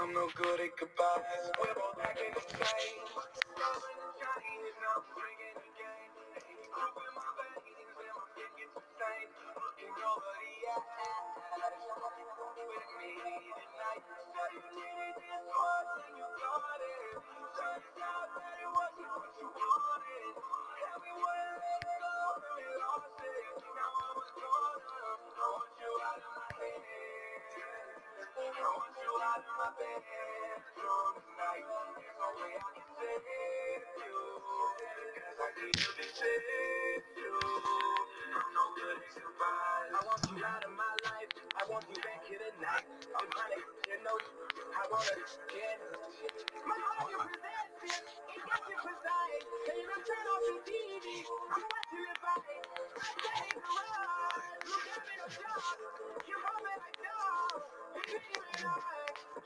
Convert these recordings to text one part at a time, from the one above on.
I'm no good at goodbyes. We're both acting the same. The chains, now playing the game. Up my and my. Looking me tonight. You needed this you got it. Out that it wasn't what you wanted. Me what let go, lost it. Now I'm. I want you out of my head. You out of my bedroom tonight. There's no way I can save you. Cause I need to be saved. I'm no good at goodbyes. I want you out of my life. I want you back here tonight. I'm trying to, you know, I wanna get My heart you possess it. Got you precise.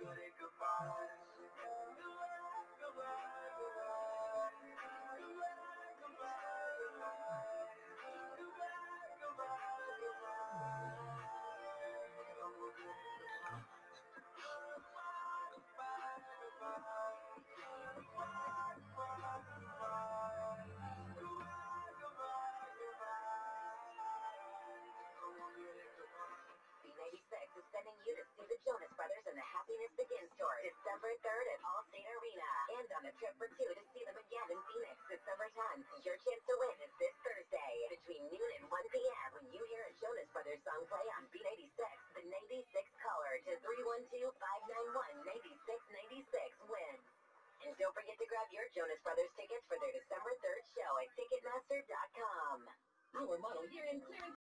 good. Is sending you to see the Jonas Brothers in the Happiness Begins tour December 3rd at Allstate Arena. And on a trip for two to see them again in Phoenix December 10th. Your chance to win is this Thursday between noon and 1 p.m. when you hear a Jonas Brothers song play on B96. The 96 caller to 312-591-9696 wins. And don't forget to grab your Jonas Brothers tickets for their December 3rd show at Ticketmaster.com. Our model year-end clearance